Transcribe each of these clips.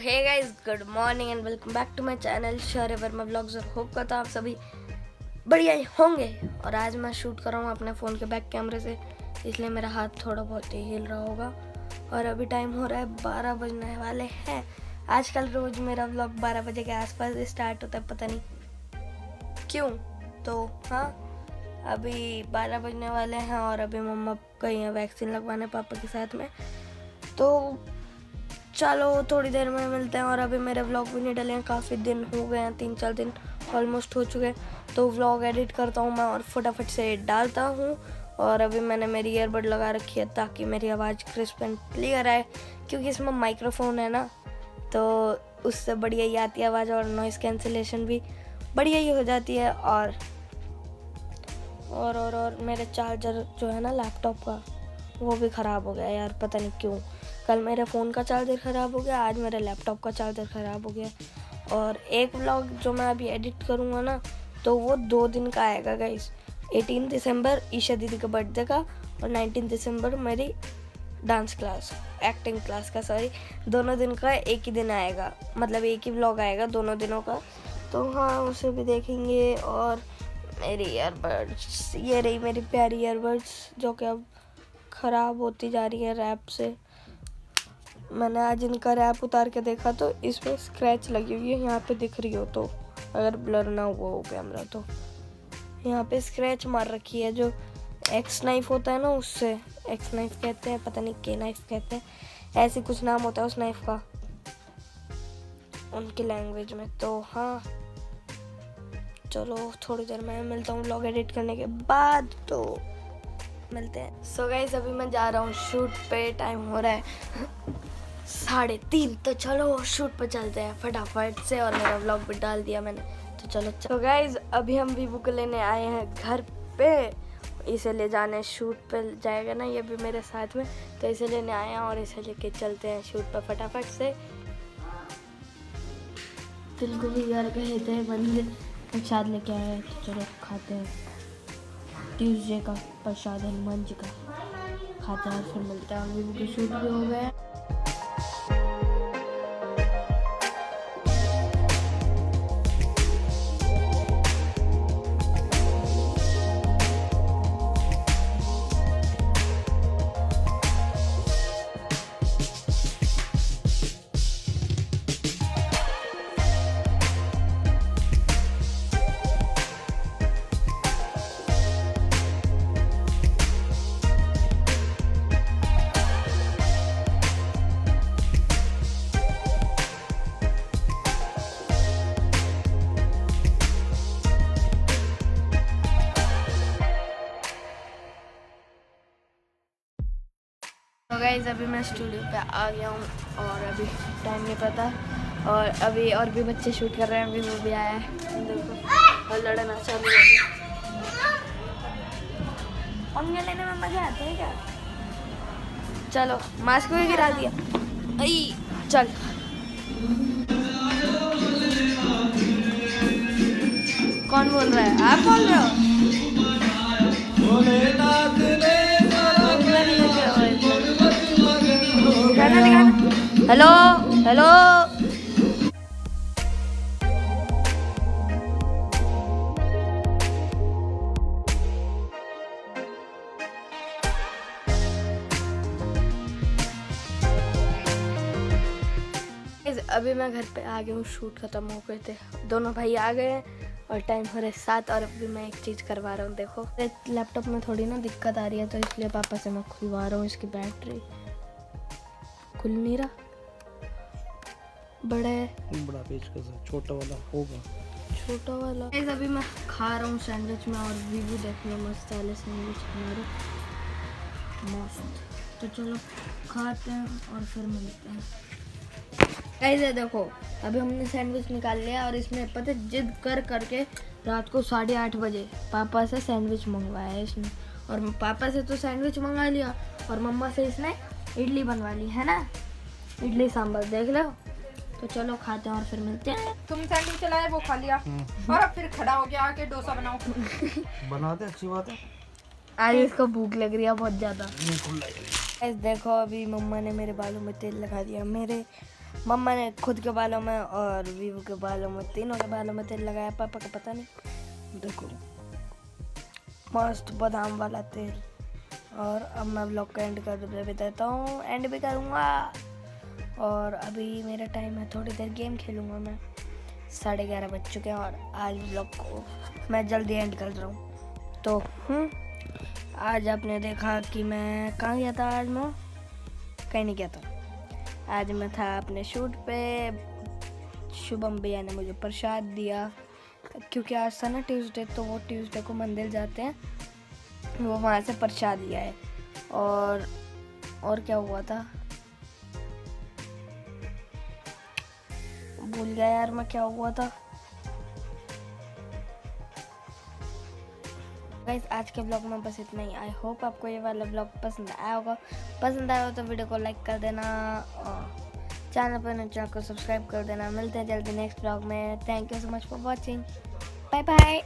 Hey guys good morning and welcome back to my channel Shaurya Verma vlogs और hope करता हूँ आप सभी बढ़िया ही होंगे। और आज मैं शूट कर रहा हूँ अपने फ़ोन के बैक कैमरे से, इसलिए मेरा हाथ थोड़ा बहुत ही हिल रहा होगा। और अभी टाइम हो रहा है बारह बजने वाले हैं। आजकल रोज़ मेरा ब्लॉग बारह बजे के आसपास स्टार्ट होता है, पता नहीं क्यों? तो हाँ अभी बारह बजने वाले हैं और अभी मम्मा गई हैं वैक्सीन लगवाने पापा के साथ में। तो चलो, थोड़ी देर में मिलते हैं और अभी मेरे व्लॉग भी नहीं डले हैं। काफ़ी दिन हो गए हैं, तीन चार दिन ऑलमोस्ट हो चुके हैं। तो व्लॉग एडिट करता हूँ मैं और फटाफट से डालता हूँ। और अभी मैंने मेरी ईयरबड लगा रखी है ताकि मेरी आवाज़ क्रिस्प एंड क्लियर आए, क्योंकि इसमें माइक्रोफोन है ना। तो उससे बढ़िया ही आती है आवाज़ और नॉइज़ कैंसिलेशन भी बढ़िया ही हो जाती है। और और और और मेरे चार्जर जो है ना लैपटॉप का, वो भी ख़राब हो गया यार, पता नहीं क्यों। कल मेरे फ़ोन का चार्जर ख़राब हो गया, आज मेरे लैपटॉप का चार्जर ख़राब हो गया। और एक ब्लॉग जो मैं अभी एडिट करूँगा ना तो वो दो दिन का आएगा गाइस 18 दिसंबर ईशा दीदी का बर्थडे का और 19 दिसंबर मेरी डांस क्लास एक्टिंग क्लास का सॉरी दोनों दिन का एक ही दिन आएगा मतलब एक ही ब्लॉग आएगा दोनों दिनों का। तो हाँ उसे भी देखेंगे और मेरी ईयरबड्स ये रही मेरी प्यारी ईयरबड्स जो कि अब ख़राब होती जा रही है रैप से। मैंने आज इनका रैप उतार के देखा तो इसमें स्क्रैच लगी हुई है, यहाँ पे दिख रही हो तो अगर ब्लर ना हुआ हो कैमरा तो। यहाँ पे स्क्रैच मार रखी है जो एक्स नाइफ होता है ना, उससे। एक्स नाइफ कहते हैं, पता नहीं के नाइफ कहते हैं। ऐसे कुछ नाम होता है उस नाइफ का। उनकी लैंग्वेज में तो हाँ। चलो, थोड़ी देर में मिलता हूँ ब्लॉग एडिट करने के बाद तो। मिलते हैं। सो so गाइस अभी मैं जा रहा हूँ शूट पे टाइम हो रहा है। साढ़े तीन तो चलो शूट पर चलते हैं फटाफट से और मेरा व्लॉग भी डाल दिया मैंने। तो चलो तो गाइज़ अभी हम भी बुक लेने आए हैं घर पे। इसे ले जाने शूट पे जाएगा ना ये भी मेरे साथ में। तो इसे लेने आए हैं और इसे लेके चलते हैं शूट पर फटाफट से। दिल को भी यार गए थे मंदिर प्रसाद लेके आए तो चलो खाते हैं। ट्यूसडे का प्रसाद हनुमान जी का। खाते हैं फिर मिलते हैं। अभी शूट भी हो गए। तो गाइज़ अभी मैं स्टूडियो पे आ गया हूँ और अभी टाइम नहीं पता। और अभी और भी बच्चे शूट कर रहे हैं, अभी वो भी आया है। देखो, और लड़ना चालू हो गया पंगे लेने में मज़ा आता है क्या? चलो मास्क भी गिरा दिया। आई चल। कौन बोल रहा है? आप बोल रहे हो? हेलो हेलो अभी मैं घर पे आ गया हूँ शूट खत्म हो गए थे। दोनों भाई आ गए हैं और टाइम हो रहा है सात और अभी मैं एक चीज़ करवा रहा हूँ देखो। लैपटॉप में थोड़ी ना दिक्कत आ रही है तो इसलिए पापा से मैं खुलवा रहा हूँ इसकी बैटरी खुल नहीं रहा। बड़ा है। बड़ा पेचकस है छोटा वाला होगा। छोटा वाला। गाइस अभी मैं खा रहा हूँ सैंडविच में और व्यू देख लो मस्त वाले सैंडविच हमारे मस्त। तो चलो खाते हैं और फिर मिलते हैं। ऐसे देखो अभी हमने सैंडविच निकाल लिया और इसमें पता जिद कर करके रात को साढ़े आठ बजे पापा से सैंडविच मंगवाया इसने। और पापा से तो सैंडविच मंगा लिया और मम्मा से इसने इडली बनवा ली है ना? इडली सांभर देख लो। तो चलो खाते हैं और फिर मिलते हैं। तुम सैंडविच चलाए वो खा लिया। हम्म। और अब फिर खड़ा हो गया आके डोसा बनाओ। बना दे अच्छी बात है। आज इसको भूख लग रही है बहुत ज़्यादा। देखो अभी मम्मा ने मेरे बालों में तेल लगा दिया। मेरे मम्मा ने खुद के बालों में और वीवू के बालों में तीनों के बालों में तेल लगाया पापा का पता नहीं। देखो मस्त बादाम वाला तेल। और अब मैं ब्लॉग का एंड कर देता हूँ। एंड भी करूँगा। और अभी मेरा टाइम है थोड़ी देर गेम खेलूँगा मैं। साढ़े ग्यारह बज चुके हैं और आज ब्लॉग को मैं जल्दी एंड कर रहा हूँ। तो हम्म, आज आपने देखा कि मैं कहाँ गया था आज मैं? कहीं नहीं गया था। आज मैं था अपने शूट पे। शुभम भैया ने मुझे प्रसाद दिया। क्योंकि आज था ना ट्यूसडे तो वो ट्यूसडे को मंदिर जाते हैं। वो वहाँ से प्रसाद लिया है। और और क्या हुआ था? भूल गया यार मैं क्या हुआ था। गाइस आज के ब्लॉग में बस इतना ही। आई होप आपको ये वाला ब्लॉग पसंद आया होगा। पसंद आया हो तो वीडियो को लाइक कर देना और चैनल पर चैनल को सब्सक्राइब कर देना। मिलते हैं जल्दी नेक्स्ट ब्लॉग में। Thank you so much for watching bye bye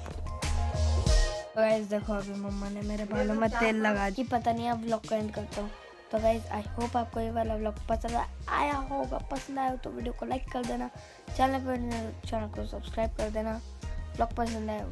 guys देखो अभी मम्मा ने मेरे बालों में तेल लगा दी। पता नहीं अब ब्लॉग को एंड करता हूँ। तो गाइज़ आई होप आपको ये वाला ब्लॉग पसंद आया होगा। पसंद आया हो तो वीडियो को लाइक कर देना। चैनल पर चैनल को सब्सक्राइब कर देना। ब्लॉग पसंद आया